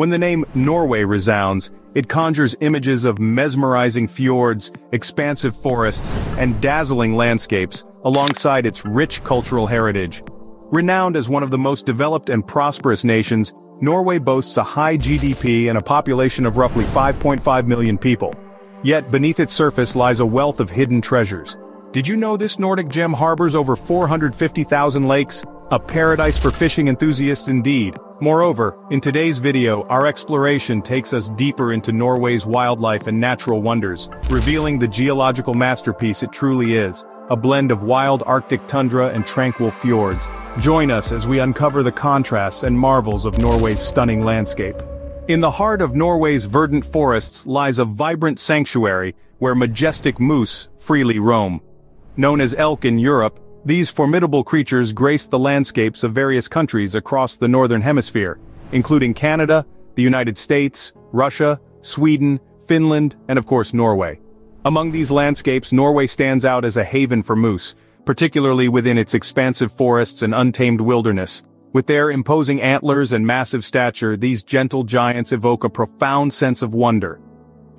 When the name Norway resounds, it conjures images of mesmerizing fjords, expansive forests, and dazzling landscapes, alongside its rich cultural heritage. Renowned as one of the most developed and prosperous nations, Norway boasts a high GDP and a population of roughly 5.5 million people. Yet beneath its surface lies a wealth of hidden treasures. Did you know this Nordic gem harbors over 450,000 lakes? A paradise for fishing enthusiasts indeed. Moreover, in today's video, our exploration takes us deeper into Norway's wildlife and natural wonders, revealing the geological masterpiece it truly is, a blend of wild Arctic tundra and tranquil fjords. Join us as we uncover the contrasts and marvels of Norway's stunning landscape. In the heart of Norway's verdant forests lies a vibrant sanctuary where majestic moose freely roam. Known as elk in Europe, these formidable creatures grace the landscapes of various countries across the Northern Hemisphere, including Canada, the United States, Russia, Sweden, Finland, and of course Norway. Among these landscapes Norway stands out as a haven for moose, particularly within its expansive forests and untamed wilderness. With their imposing antlers and massive stature these gentle giants evoke a profound sense of wonder.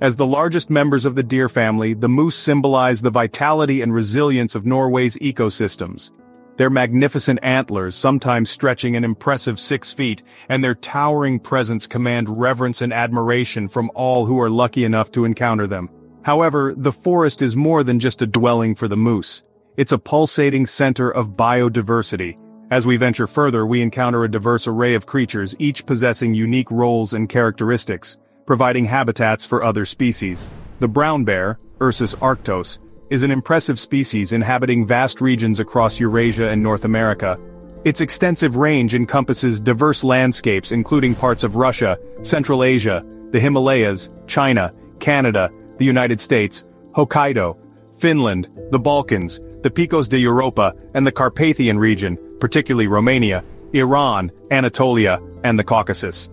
As the largest members of the deer family, the moose symbolize the vitality and resilience of Norway's ecosystems. Their magnificent antlers sometimes stretching an impressive six feet, and their towering presence command reverence and admiration from all who are lucky enough to encounter them. However, the forest is more than just a dwelling for the moose. It's a pulsating center of biodiversity. As we venture further we encounter a diverse array of creatures each possessing unique roles and characteristics, providing habitats for other species. The brown bear, Ursus arctos, is an impressive species inhabiting vast regions across Eurasia and North America. Its extensive range encompasses diverse landscapes including parts of Russia, Central Asia, the Himalayas, China, Canada, the United States, Hokkaido, Finland, the Balkans, the Picos de Europa, and the Carpathian region, particularly Romania, Iran, Anatolia, and the Caucasus.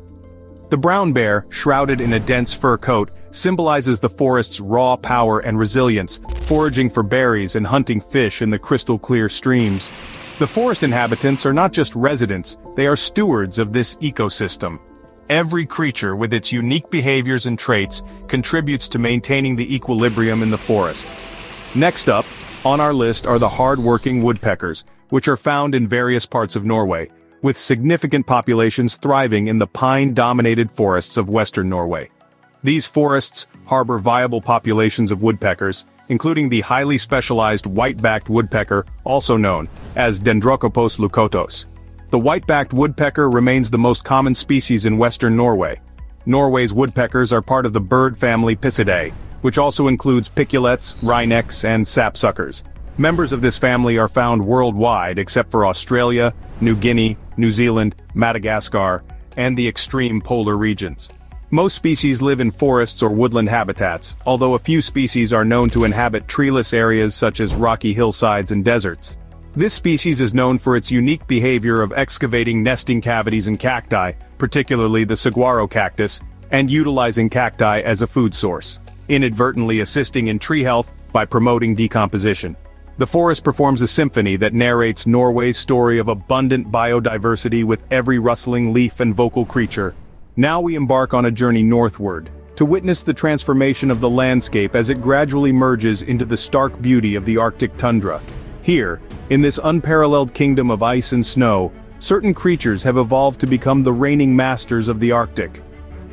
The brown bear, shrouded in a dense fur coat, symbolizes the forest's raw power and resilience, foraging for berries and hunting fish in the crystal-clear streams. The forest inhabitants are not just residents, they are stewards of this ecosystem. Every creature with its unique behaviors and traits contributes to maintaining the equilibrium in the forest. Next up, on our list are the hard-working woodpeckers, which are found in various parts of Norway, with significant populations thriving in the pine-dominated forests of western Norway. These forests harbor viable populations of woodpeckers, including the highly specialized white-backed woodpecker, also known as Dendrocopos leucotos. The white-backed woodpecker remains the most common species in western Norway. Norway's woodpeckers are part of the bird family Picidae, which also includes piculets, wrynecks, and sapsuckers. Members of this family are found worldwide except for Australia, New Guinea, New Zealand, Madagascar, and the extreme polar regions. Most species live in forests or woodland habitats, although a few species are known to inhabit treeless areas such as rocky hillsides and deserts. This species is known for its unique behavior of excavating nesting cavities in cacti, particularly the saguaro cactus, and utilizing cacti as a food source, inadvertently assisting in tree health by promoting decomposition. The forest performs a symphony that narrates Norway's story of abundant biodiversity with every rustling leaf and vocal creature. Now we embark on a journey northward, to witness the transformation of the landscape as it gradually merges into the stark beauty of the Arctic tundra. Here, in this unparalleled kingdom of ice and snow, certain creatures have evolved to become the reigning masters of the Arctic.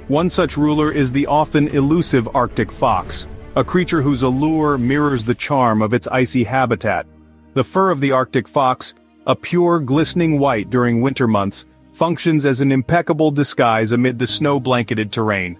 One such ruler is the often elusive Arctic fox, a creature whose allure mirrors the charm of its icy habitat. The fur of the Arctic fox, a pure glistening white during winter months, functions as an impeccable disguise amid the snow-blanketed terrain.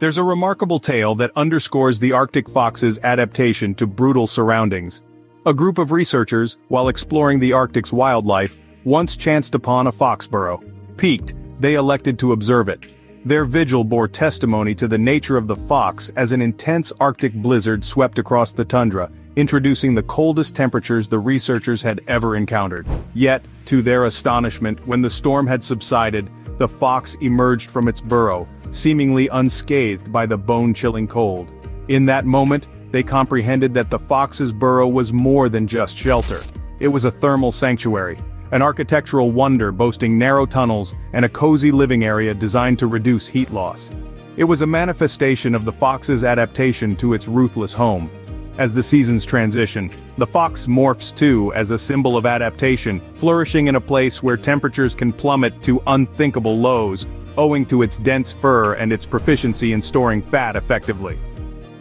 There's a remarkable tale that underscores the Arctic fox's adaptation to brutal surroundings. A group of researchers, while exploring the Arctic's wildlife, once chanced upon a fox burrow. Piqued, they elected to observe it. Their vigil bore testimony to the nature of the fox as an intense Arctic blizzard swept across the tundra, introducing the coldest temperatures the researchers had ever encountered. Yet, to their astonishment, when the storm had subsided, the fox emerged from its burrow, seemingly unscathed by the bone-chilling cold. In that moment, they comprehended that the fox's burrow was more than just shelter. It was a thermal sanctuary, an architectural wonder boasting narrow tunnels and a cozy living area designed to reduce heat loss. It was a manifestation of the fox's adaptation to its ruthless home. As the seasons transition, the fox morphs too as a symbol of adaptation, flourishing in a place where temperatures can plummet to unthinkable lows, owing to its dense fur and its proficiency in storing fat effectively.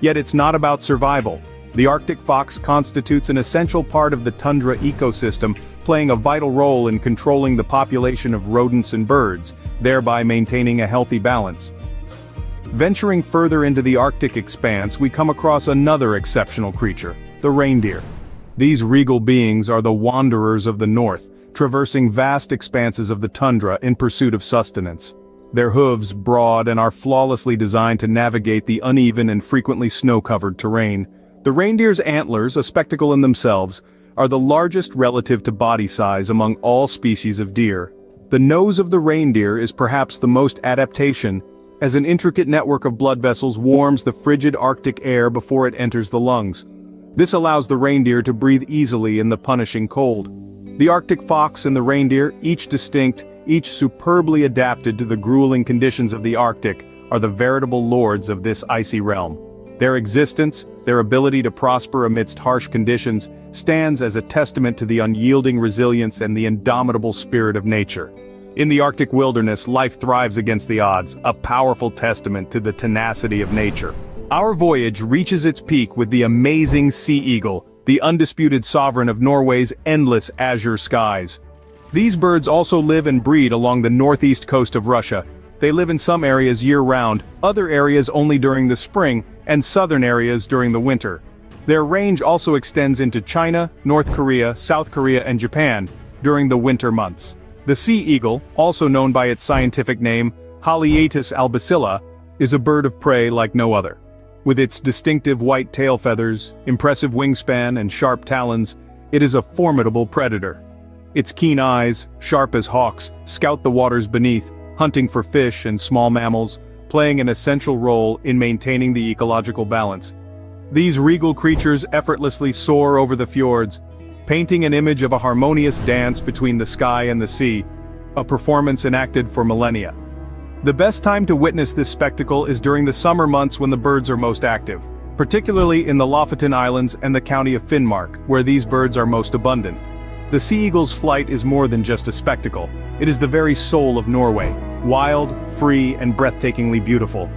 Yet it's not about survival. The Arctic fox constitutes an essential part of the tundra ecosystem, playing a vital role in controlling the population of rodents and birds, thereby maintaining a healthy balance. Venturing further into the Arctic expanse we come across another exceptional creature, the reindeer. These regal beings are the wanderers of the north, traversing vast expanses of the tundra in pursuit of sustenance. Their hooves broad and are flawlessly designed to navigate the uneven and frequently snow-covered terrain. The reindeer's antlers, a spectacle in themselves, are the largest relative to body size among all species of deer. The nose of the reindeer is perhaps the most adaptation as an intricate network of blood vessels warms the frigid Arctic air before it enters the lungs. This allows the reindeer to breathe easily in the punishing cold. The Arctic fox and the reindeer, each distinct, each superbly adapted to the grueling conditions of the Arctic, are the veritable lords of this icy realm. Their existence, their ability to prosper amidst harsh conditions, stands as a testament to the unyielding resilience and the indomitable spirit of nature. In the Arctic wilderness, life thrives against the odds, a powerful testament to the tenacity of nature. Our voyage reaches its peak with the amazing sea eagle, the undisputed sovereign of Norway's endless azure skies. These birds also live and breed along the northeast coast of Russia. They live in some areas year-round, other areas only during the spring, and southern areas during the winter. Their range also extends into China, North Korea, South Korea and Japan, during the winter months. The sea eagle, also known by its scientific name, Haliaeetus albicilla, is a bird of prey like no other. With its distinctive white tail feathers, impressive wingspan and sharp talons, it is a formidable predator. Its keen eyes, sharp as hawks, scout the waters beneath, hunting for fish and small mammals, playing an essential role in maintaining the ecological balance. These regal creatures effortlessly soar over the fjords, painting an image of a harmonious dance between the sky and the sea, a performance enacted for millennia. The best time to witness this spectacle is during the summer months when the birds are most active, particularly in the Lofoten Islands and the county of Finnmark, where these birds are most abundant. The sea eagle's flight is more than just a spectacle, it is the very soul of Norway, wild, free, and breathtakingly beautiful.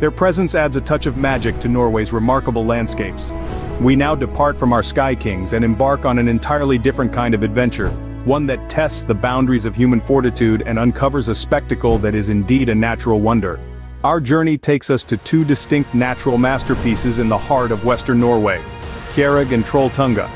Their presence adds a touch of magic to Norway's remarkable landscapes. We now depart from our Sky Kings and embark on an entirely different kind of adventure, one that tests the boundaries of human fortitude and uncovers a spectacle that is indeed a natural wonder. Our journey takes us to two distinct natural masterpieces in the heart of western Norway, Kjerag and Trolltunga.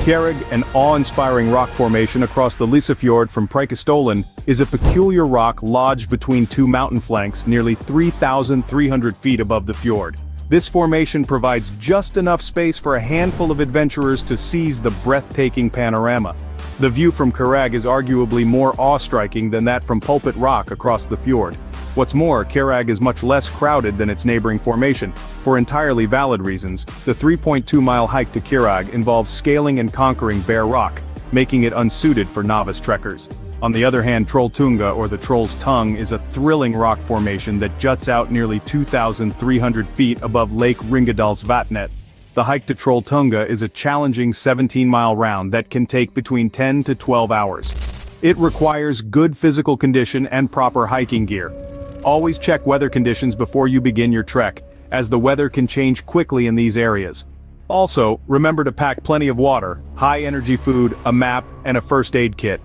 Kjerag, an awe-inspiring rock formation across the Lysefjord from Preikestolen, is a peculiar rock lodged between two mountain flanks nearly 3,300 feet above the fjord. This formation provides just enough space for a handful of adventurers to seize the breathtaking panorama. The view from Kjerag is arguably more awe-striking than that from Pulpit Rock across the fjord. What's more, Kjerag is much less crowded than its neighboring formation. For entirely valid reasons, the 3.2-mile hike to Kjerag involves scaling and conquering bare rock, making it unsuited for novice trekkers. On the other hand Trolltunga or the Troll's Tongue is a thrilling rock formation that juts out nearly 2,300 feet above Lake Ringedalsvatnet. The hike to Trolltunga is a challenging 17-mile round that can take between 10 to 12 hours. It requires good physical condition and proper hiking gear. Always check weather conditions before you begin your trek, as the weather can change quickly in these areas. Also, remember to pack plenty of water, high-energy food, a map, and a first aid kit.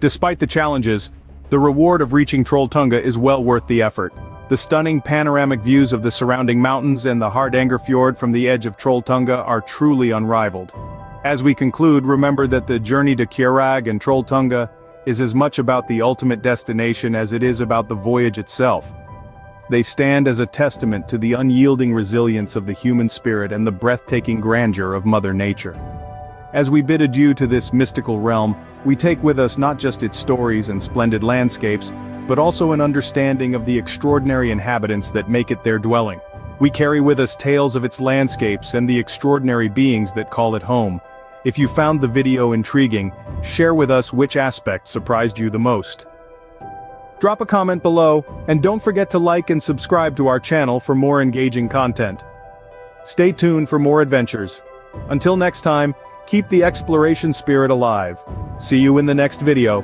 Despite the challenges, the reward of reaching Trolltunga is well worth the effort. The stunning panoramic views of the surrounding mountains and the Hardanger Fjord from the edge of Trolltunga are truly unrivaled. As we conclude remember that the journey to Kjerag and Trolltunga is as much about the ultimate destination as it is about the voyage itself. They stand as a testament to the unyielding resilience of the human spirit and the breathtaking grandeur of Mother Nature. As we bid adieu to this mystical realm, we take with us not just its stories and splendid landscapes, but also an understanding of the extraordinary inhabitants that make it their dwelling. We carry with us tales of its landscapes and the extraordinary beings that call it home. If you found the video intriguing, share with us which aspect surprised you the most. Drop a comment below, and don't forget to like and subscribe to our channel for more engaging content. Stay tuned for more adventures. Until next time, keep the exploration spirit alive. See you in the next video.